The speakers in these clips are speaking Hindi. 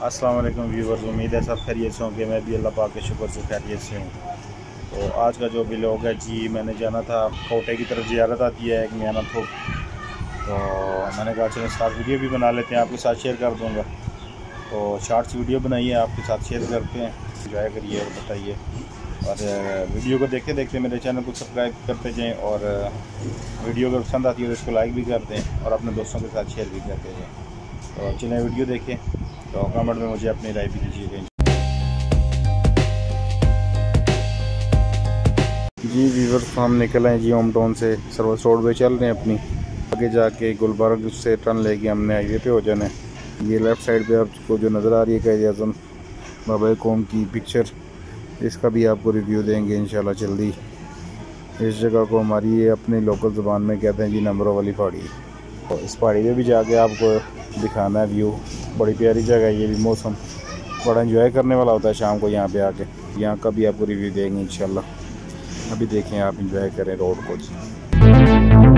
वालेकुम व्यूवर्स उम्मीद है सब खैरियत से होंगे। मैं भी अल्लाह पाक के शुक्र से खैरियत से हूँ। तो आज का जो लोग है, जी मैंने जाना था कोटे की तरफ़ जियारत आती है एक मियाना थोक तो मैंने कहा, चलो शॉर्ट वीडियो भी बना लेते हैं, आपके साथ शेयर कर दूँगा। तो शॉर्ट्स वीडियो बनाइए आपके साथ शेयर करते हैं। इंजॉय करिए और बताइए। और वीडियो को देखते देखते मेरे चैनल को सब्सक्राइब करते जाएँ और वीडियो अगर पसंद आती है तो इसको लाइक भी करते हैं और अपने दोस्तों के साथ शेयर भी करते जाएँ। तो चलें वीडियो देखें। तो कमेंट में मुझे अपनी राय भी दीजिएगा जी वीवर हम निकल हैं जी होम टाउन से। सर्विस रोड पे चल रहे हैं अपनी। आगे जाके गुलबर्ग से टर्न लेके हमने हाईवे पे हो जाना है। ये लेफ़्ट साइड पे आपको जो नज़र आ रही है कैद अजम बाबा कौम की पिक्चर इसका भी आपको रिव्यू देंगे इन जल्दी। इस जगह को हमारी ये अपनी लोकल ज़बान में कहते हैं जी, नंबरों वाली पहाड़ी। तो इस पहाड़ी पे भी जाके आपको दिखाना है व्यू बड़ी प्यारी जगह है ये भी मौसम। बड़ा इन्जॉय करने वाला होता है शाम को यहाँ पे आके। यहाँ का भी आपको रिव्यू देंगे इंशाल्लाह। अभी देखें आप इंजॉय करें रोड को। जी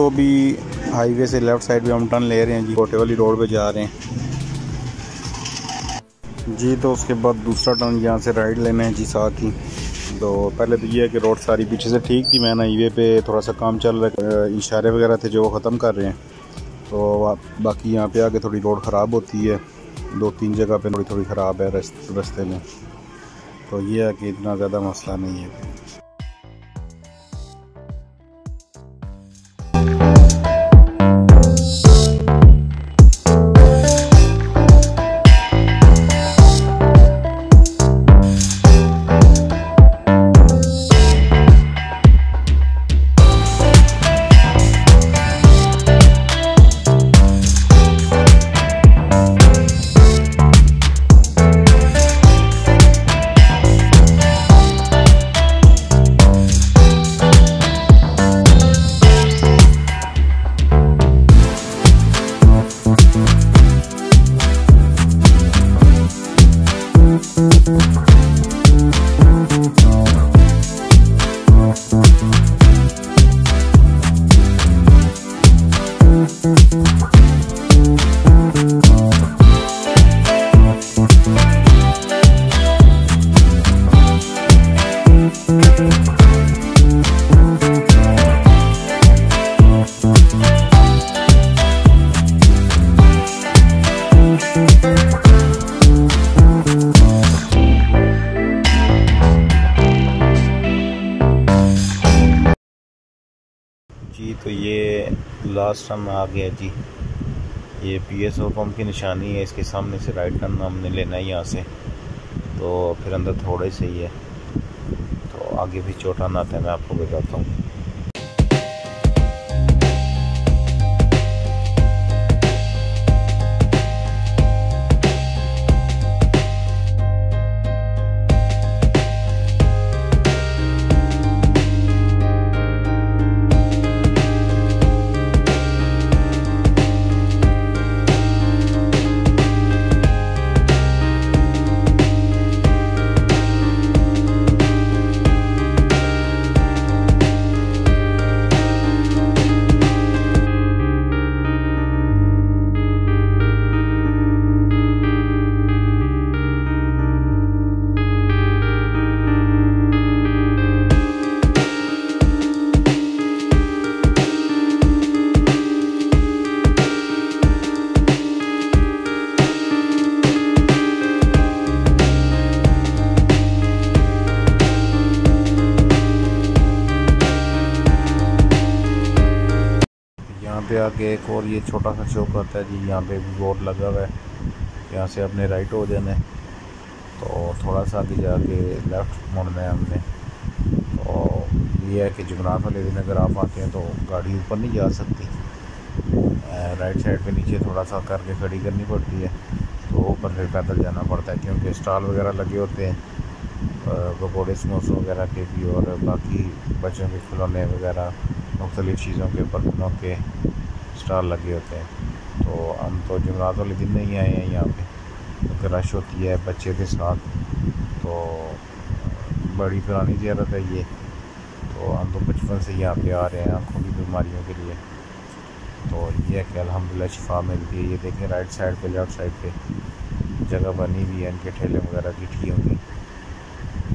तो अभी हाईवे से लेफ़्ट साइड पे हम टर्न ले रहे हैं जी। कोटे वाली रोड पे जा रहे हैं। जी तो उसके बाद दूसरा टर्न यहाँ से राइट लेना है जी साथ ही। तो पहले तो ये है कि रोड सारी पीछे से ठीक थी मैंने हाईवे पे थोड़ा सा काम चल रहा है इशारे वगैरह थे जो वो ख़त्म कर रहे हैं। तो बाकी यहाँ पे आके थोड़ी रोड ख़राब होती है। दो तीन जगह पे थोड़ी थोड़ी ख़राब है रस्ते में। तो ये है कि इतना ज़्यादा मसला नहीं है। तो ये लास्ट टर्न आ गया जी। ये पी एस ओ की निशानी है, इसके सामने से राइट टर्न हमने लेना है यहाँ से। तो फिर अंदर थोड़ा ही सही है। तो आगे भी चोटा आता है, मैं आपको बताता हूँ। पे आके एक और ये छोटा सा चौक आता है जी। यहाँ पे भी बोर्ड लगा हुआ है। यहाँ से अपने राइट हो जाना। तो थोड़ा सा आगे जाके लेफ़्ट मुड़ना है हमने। तो ये है कि जुमरात वाले दिन अगर आप आते हैं तो गाड़ी ऊपर नहीं जा सकती। राइट साइड पे नीचे थोड़ा सा करके खड़ी करनी पड़ती है। तो ऊपर फिर पैदल जाना पड़ता है क्योंकि स्टॉल वगैरह लगे होते हैं। पकौड़े, समोसों वगैरह के भी और बाकी बच्चों के खिलौने वगैरह, मुख्तलिफ़ चीज़ों के बर्तनों के। स्टॉल लगे होते हैं। तो हम तो जुमरात वाले दिन नहीं आए हैं यहाँ पे। क्योंकि तो रश होती है बच्चे के साथ। तो बड़ी पुरानी ज़्यारत है ये। तो हम तो बचपन से यहाँ पे आ रहे हैं आँखों की बीमारियों के लिए। तो ये है कि अलहमदिल्ला शिफा मिलती है। ये देखें राइट साइड पे लेफ़्ट साइड पे। जगह बनी हुई है, इनके ठेले वगैरह की ठीक होंगी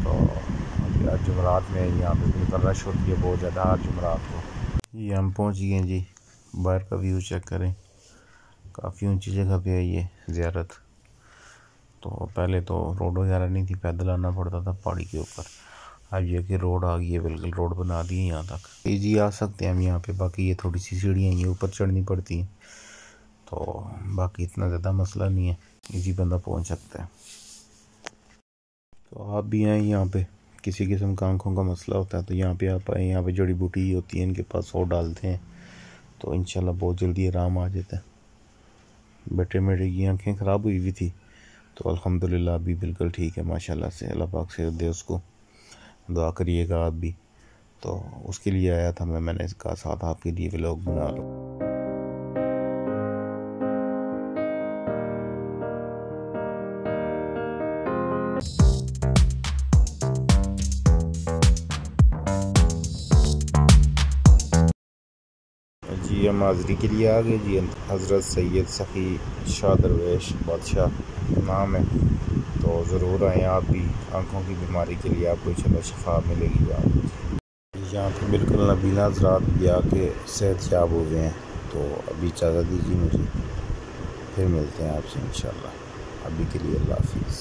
तो जुमरात में यहाँ पे बिल्कुल रश होती है बहुत ज़्यादा हर जुमरात को। ये हम पहुँच गए जी। बाहर का व्यू चेक करें। काफ़ी ऊँची जगह पे है ये ज़्यारत। तो पहले तो रोड वगैरह नहीं थी, पैदल आना पड़ता था पहाड़ी के ऊपर। अब ये कि रोड आ गई है, बिल्कुल रोड बना दी है यहाँ तक। ईजी आ सकते हैं हम यहाँ पे, बाकी ये थोड़ी सी सीढ़ियाँ ये ऊपर चढ़नी पड़ती हैं। तो बाकी इतना ज़्यादा मसला नहीं है ईजी बंदा पहुँच सकता है। तो आप भी आए यहाँ पे, किसी किस्म का आँखों का मसला होता है तो यहाँ पे आप आए, यहाँ पे जड़ी बूटी होती है, इनके पास सौ डालते हैं। तो इन बहुत जल्दी आराम आ जाता है। बेटे मेरे की आँखें ख़राब हुई हुई थी तो अल्हम्दुलिल्लाह अभी बिल्कुल ठीक है, माशाल्लाह से। अल्लाह पाक से दे उसको। दुआ करिएगा आप भी। तो उसके लिए आया था मैं, मैंने इसका साथ आपके लिए व्लॉग बना लो। जी हम हाज़री के लिए आ गए जी। हज़रत सैयद सखी शाह दरवेश बादशाह, नाम है। तो ज़रूर आएँ, आप भी आँखों की बीमारी के लिए आपको चलो शफा मिलेगी आप यहाँ पे बिल्कुल नबीना हजरात भी आके सेहत याब हो गए हैं। तो अभी इजाज़त दीजिए मुझे, फिर मिलते हैं आपसे इन अभी के लिए अल्लाह हाफिज़।